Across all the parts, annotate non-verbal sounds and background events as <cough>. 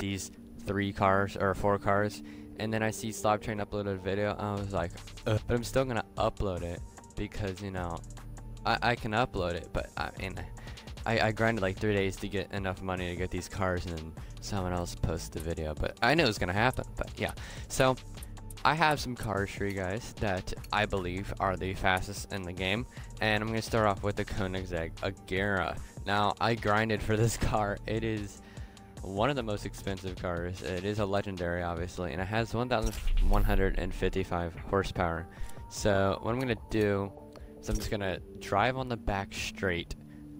these three cars or four cars, and then I see Slaptrain uploaded a video. I was like, Ugh. but I'm still gonna upload it because you know I, I can upload it, but I mean. I, I grinded like three days to get enough money to get these cars and then someone else post the video but I know it's gonna happen but yeah so I have some cars for you guys that I believe are the fastest in the game and I'm gonna start off with the Koenigsegg Agera now I grinded for this <laughs> car it is one of the most expensive cars it is a legendary obviously and it has 1155 horsepower so what I'm gonna do is I'm just gonna drive on the back straight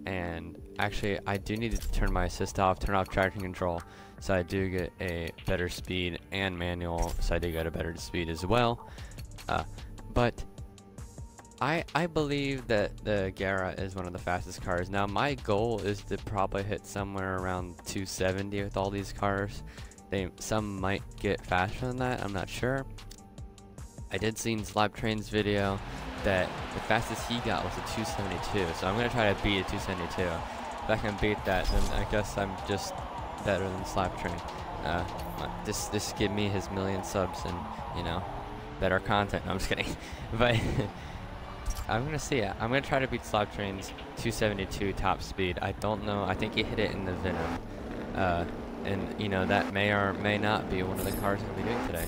and actually I do need to turn my assist off, turn off traction control, so I do get a better speed and manual, so I do get a better speed as well. Uh, but I I believe that the Agera is one of the fastest cars. Now my goal is to probably hit somewhere around 270 with all these cars. They some might get faster than that. I'm not sure. I did see in Slaptrain's video that the fastest he got was a 272. So I'm going to try to beat a 272. If I can beat that, then I guess I'm just better than Slaptrain. Uh, this this give me his million subs and you know better content. No, I'm just kidding, <laughs> but <laughs> I'm gonna see it. I'm gonna try to beat Slaptrain's 272 top speed. I don't know. I think he hit it in the Venom, uh, and you know that may or may not be one of the cars I'll be doing today.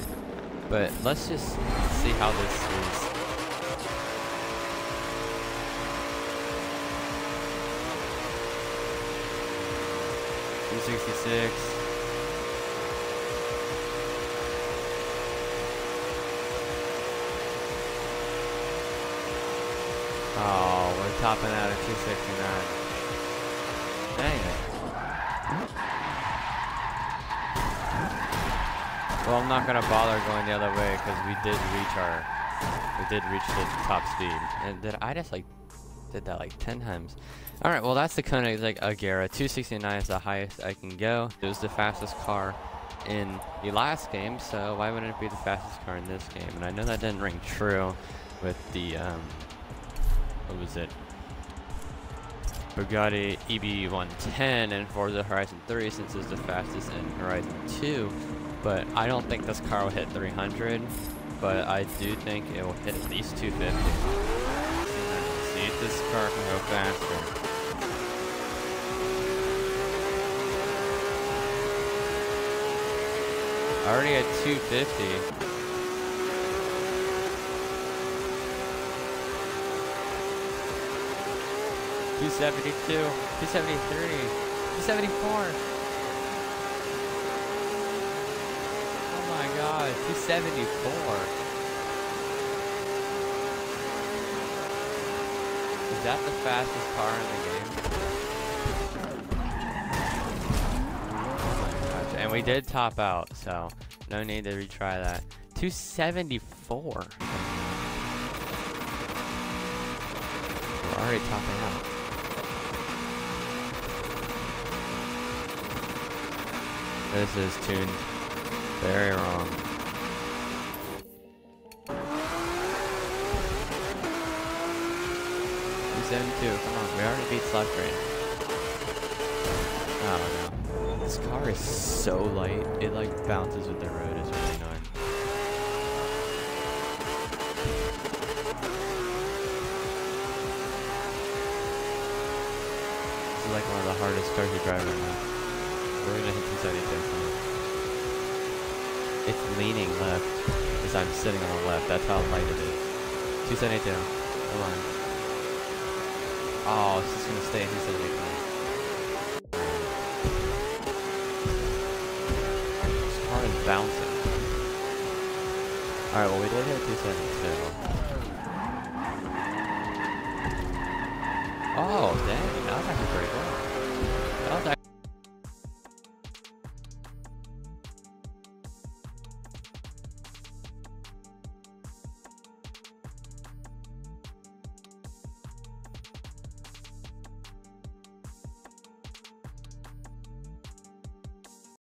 But let's just see how this is 266. Oh, we're topping out at 269. Dang it. Well, I'm not gonna bother going the other way because we did reach our, we did reach the top speed. And did I just like did that like 10 times. Alright, well that's the kind of, like, Agera. 269 is the highest I can go. It was the fastest car in the last game, so why wouldn't it be the fastest car in this game? And I know that didn't ring true with the, um, what was it? Bugatti EB110 and Forza Horizon 3 since it's the fastest in Horizon 2. But I don't think this car will hit 300, but I do think it will hit at least 250 See if this car can go faster. Already at 250. Two seventy two, two seventy three, two seventy four. Oh my god, two seventy four. Is that the fastest car in the game? Oh. And we did top out, so no need to retry that. 274. We're already topping out. This is tuned very wrong. 272. Come on, we already beat Slaptrain. Oh no. This car is so light, it like bounces with the road. It's really annoying. This is like one of the hardest cars to drive right now. We're gonna hit 272. It's leaning left because I'm sitting on the left. That's how light it is. 272. Come on. Oh, it's just gonna stay of making This car is bouncing. Alright, well we did hit 272. Oh, dang, that was actually pretty cool.